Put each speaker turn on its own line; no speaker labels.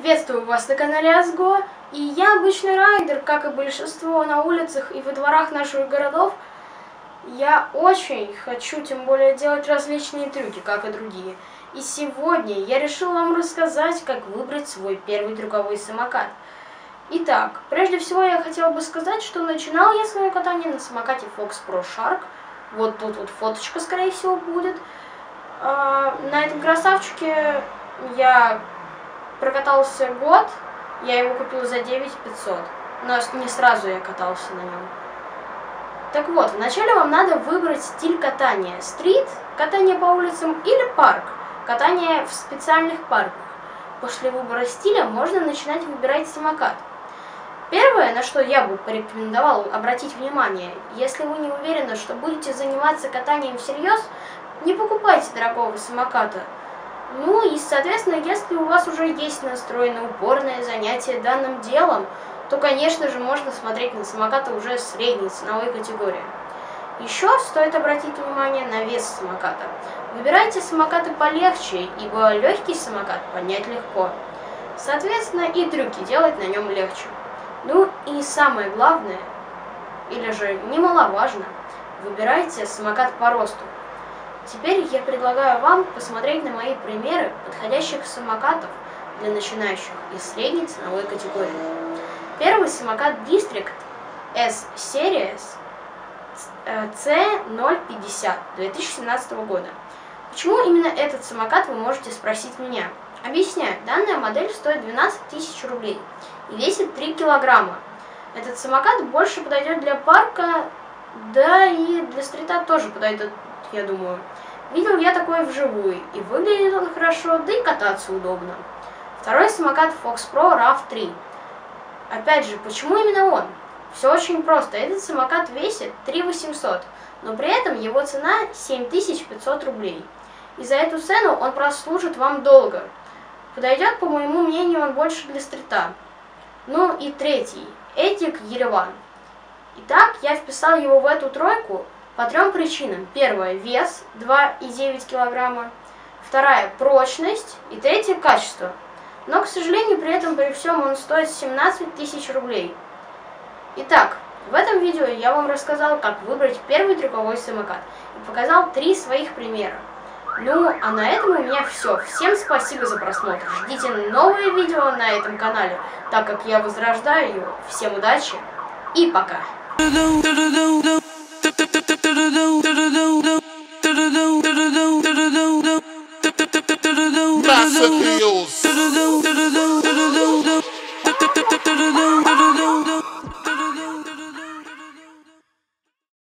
Приветствую вас на канале Азго, и я обычный райдер, как и большинство на улицах и во дворах наших городов. Я очень хочу, тем более, делать различные трюки, как и другие. И сегодня я решил вам рассказать, как выбрать свой первый трюковой самокат. Итак, прежде всего я хотел бы сказать, что начинал я свое катание на самокате Fox Pro Shark. Вот тут вот фоточка, скорее всего, будет. А, на этом красавчике я прокатался год, я его купил за 9500, но не сразу я катался на нем. Так вот, вначале вам надо выбрать стиль катания. Стрит, катание по улицам или парк, катание в специальных парках. После выбора стиля можно начинать выбирать самокат. Первое, на что я бы порекомендовал обратить внимание, если вы не уверены, что будете заниматься катанием всерьез, не покупайте дорогого самоката, ну и, соответственно, если у вас уже есть настроено упорное занятие данным делом, то, конечно же, можно смотреть на самокаты уже средней ценовой категории. Еще стоит обратить внимание на вес самоката. Выбирайте самокаты полегче, ибо легкий самокат поднять легко. Соответственно, и трюки делать на нем легче. Ну и самое главное, или же немаловажно, выбирайте самокат по росту. Теперь я предлагаю вам посмотреть на мои примеры подходящих самокатов для начинающих из средней ценовой категории. Первый самокат District S Series C050 2017 года. Почему именно этот самокат, вы можете спросить меня. Объясняю, данная модель стоит 12 тысяч рублей и весит 3 килограмма. Этот самокат больше подойдет для парка, да и для стрита тоже подойдет я думаю. Видел я такое вживую, и выглядит он хорошо, да и кататься удобно. Второй самокат Fox Pro RAV3. Опять же, почему именно он? Все очень просто. Этот самокат весит 3800, но при этом его цена 7500 рублей. И за эту цену он прослужит вам долго. Подойдет, по моему мнению, он больше для стрита. Ну и третий. Этик Ереван. Итак, я вписал его в эту тройку, по трем причинам. Первое – вес 2,9 килограмма. Вторая – прочность. И третье – качество. Но, к сожалению, при этом при всем он стоит 17 тысяч рублей. Итак, в этом видео я вам рассказал, как выбрать первый трюковой самокат. И показал три своих примера. Ну, а на этом у меня все. Всем спасибо за просмотр. Ждите новые видео на этом канале, так как я возрождаю его. Всем удачи и пока.
Praça Criouça.